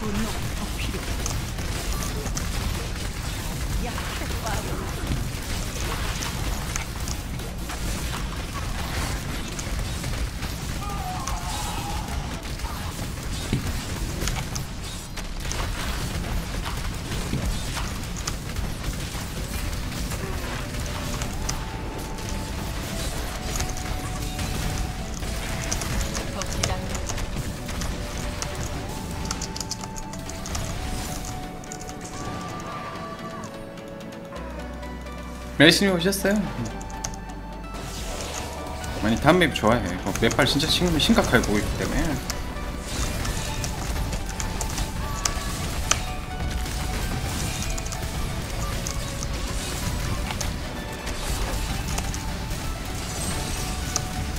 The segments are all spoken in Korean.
will not. 열심히 오셨어요. 아니 다음 맵 좋아해. 어, 맵팔 진짜 심, 심각하게 보고 있기 때문에.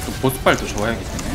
그 보스빨도 좋아하기 때문에.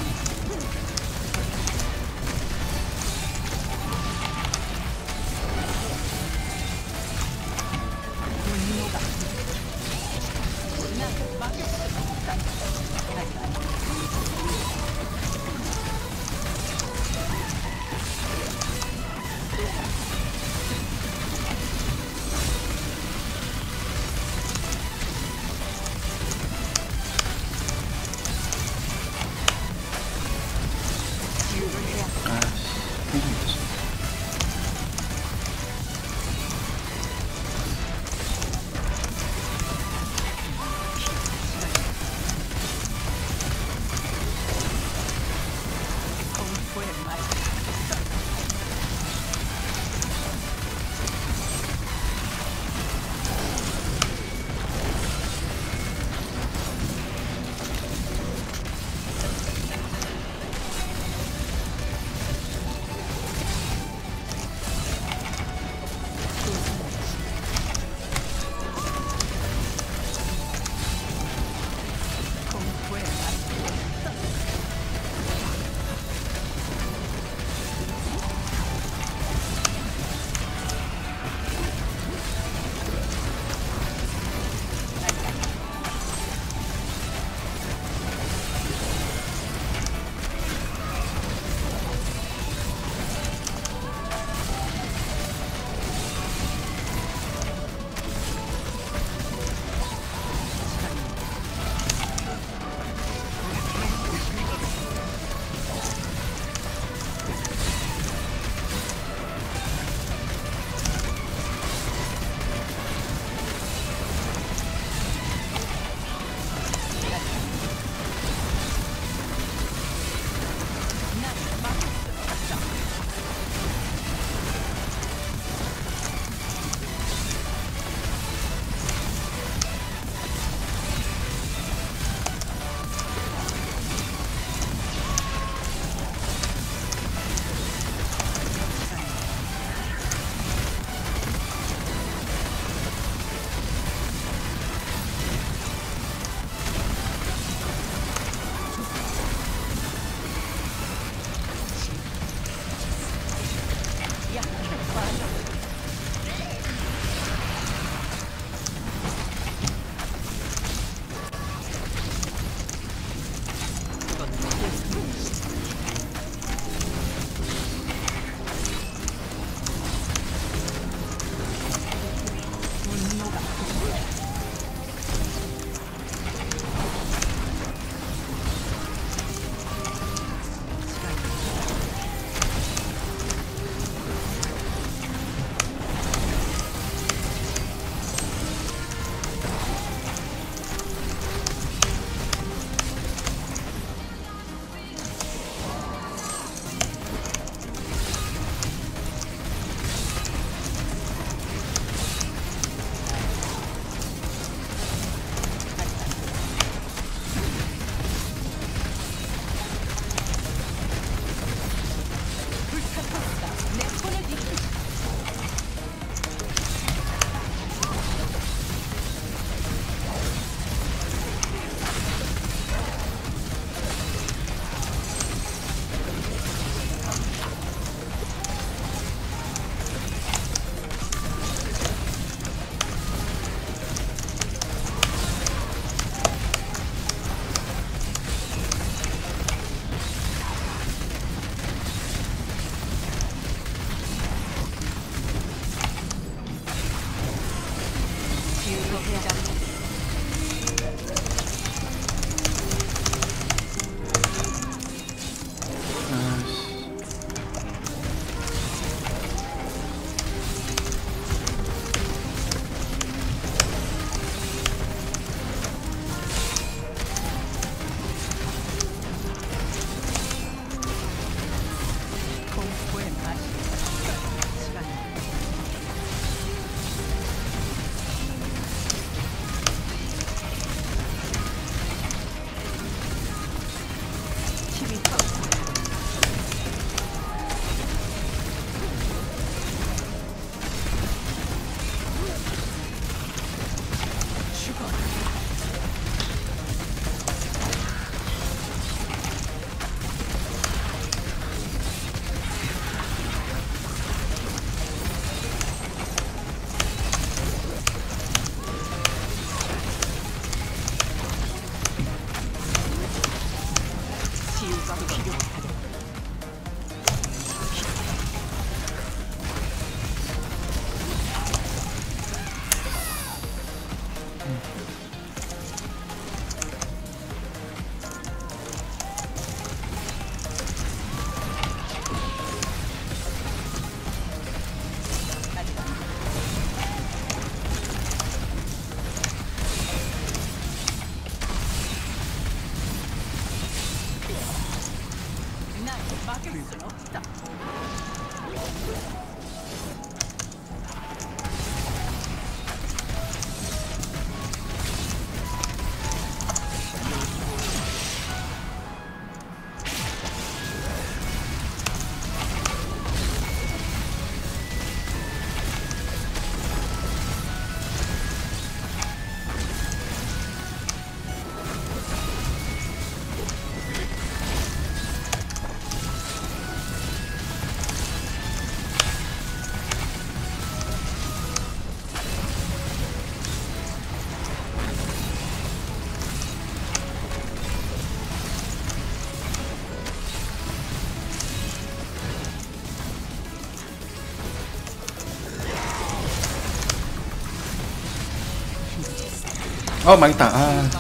아 망했다. 아.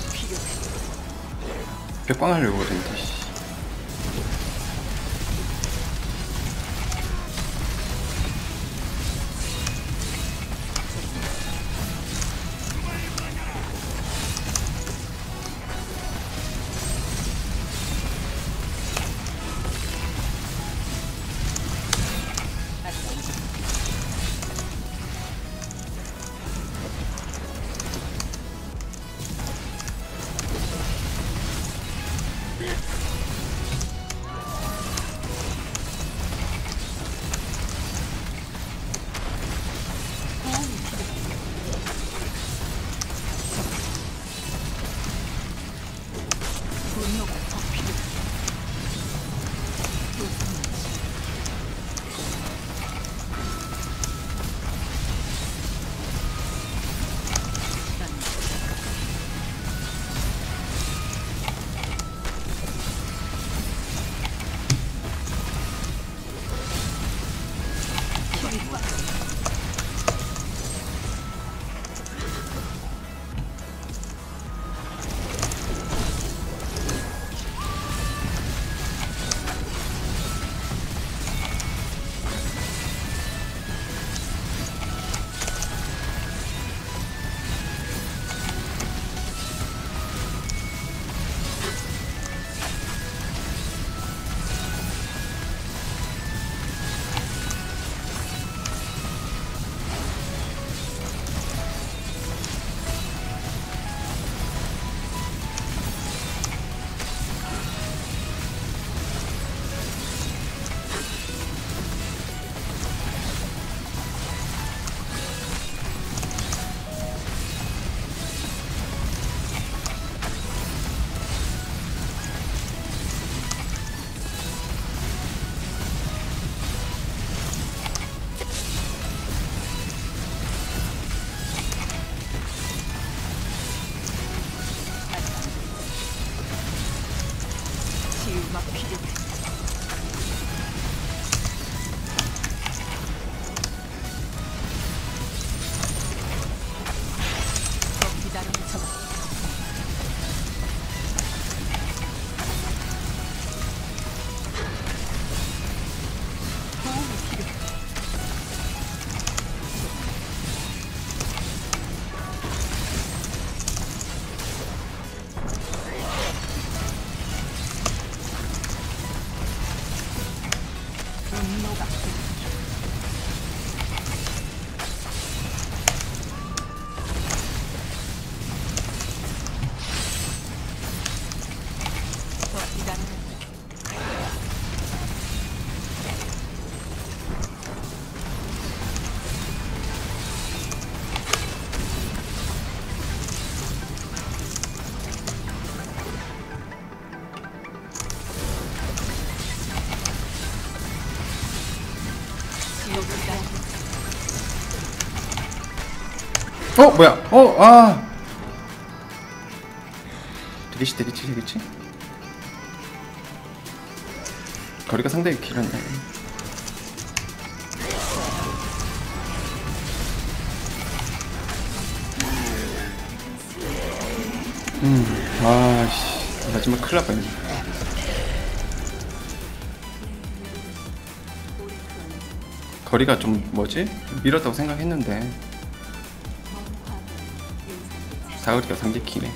벽광 하려고 그랬는데 어 뭐야? 어아. 드리시 드리치 드리치? 거리가 상당히 길었네. 음 아씨. 마지막 큰일 날 뻔했네. 거리가 좀 뭐지? 밀었다고 생각했는데. 상당히 기네.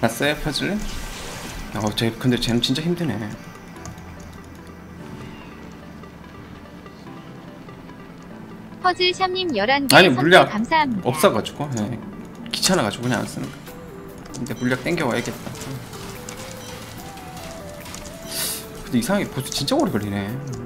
아싸요 퍼즐? 어, 쟤 근데 쟤는 진짜 힘드네. 퍼즐 샵님 11개 아니, 선물 물량 감사합니다. 없어가지고 예. 귀찮아가지고 그냥 안 쓰는 거. 근데 물약 땡겨와야겠다. 근데 이상하게 보스 진짜 오래 걸리네.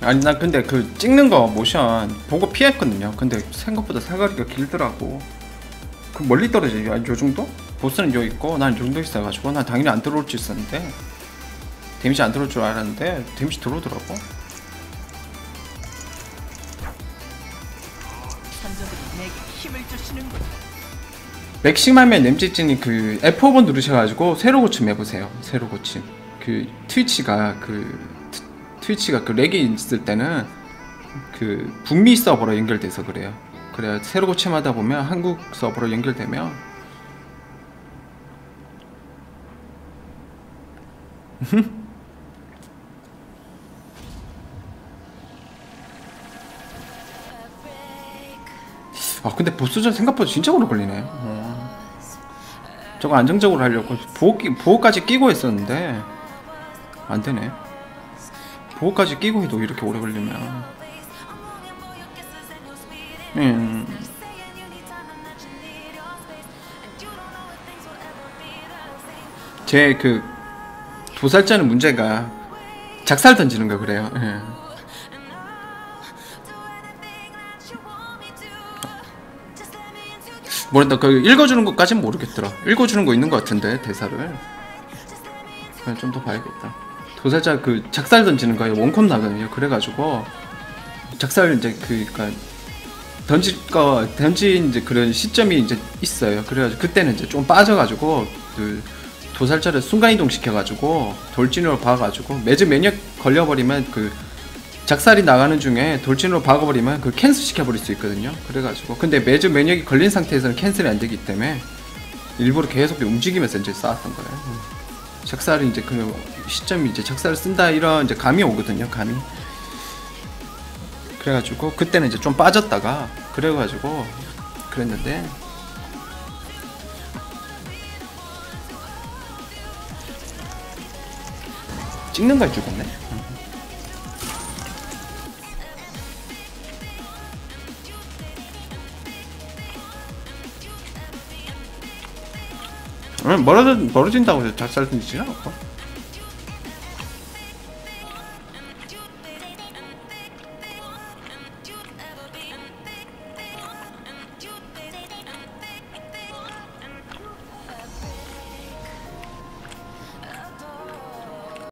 아니 나 근데 그 찍는 거 모션 보고 피했거든요. 근데 생각보다 사거리가 길더라고. 그 멀리 떨어져요. 아니 요 정도? 보스는 요 있고 난 요 정도 있어가지고 난 당연히 안 들어올 줄 있었는데 데미지 안 들어올 줄 알았는데 데미지 들어오더라고. 맥심하면 냄지진이 그 F5번 누르셔가지고 새로 고침 해보세요. 새로 고침. 그 트위치가 그 트- 트위치가 그 렉이 있을 때는 그 북미 서버로 연결돼서 그래요. 그래야 새로 고침하다 보면 한국 서버로 연결되면 아 근데 보스전 생각보다 진짜 오래 걸리네. 어. 저거 안정적으로 하려고 보호 끼, 보호까지 끼고 했었는데 안 되네. 보호까지 끼고 해도 이렇게 오래 걸리면. 음. 제그 도살자는 문제가 작살 던지는 거 그래요. 예. 뭐랬다 그 읽어주는 것까진 모르겠더라. 읽어주는 거 있는 것 같은데 대사를. 좀 더 봐야겠다. 도살자 그 작살 던지는 거에 원콤 나거든요. 그래가지고 작살 이제 그 그니까 던질 거 던진 이제 그런 시점이 이제 있어요. 그래가지고 그때는 이제 좀 빠져가지고 그 도살자를 순간 이동 시켜가지고 돌진으로 박아가지고 매주 면역 걸려버리면 그 작살이 나가는 중에 돌진으로 박아버리면 그 캔슬 시켜버릴 수 있거든요. 그래가지고 근데 매주 면역이 걸린 상태에서는 캔슬이 안 되기 때문에 일부러 계속 움직이면서 이제 쌓았던 거예요. 음. 작살이 이제 그 시점이 이제 작살을 쓴다 이런 이제 감이 오거든요. 감이. 그래가지고 그때는 이제 좀 빠졌다가 그래가지고 그랬는데 찍는 걸 죽었네. 멀어진, 멀어진다고 해서 작살 던지진 않고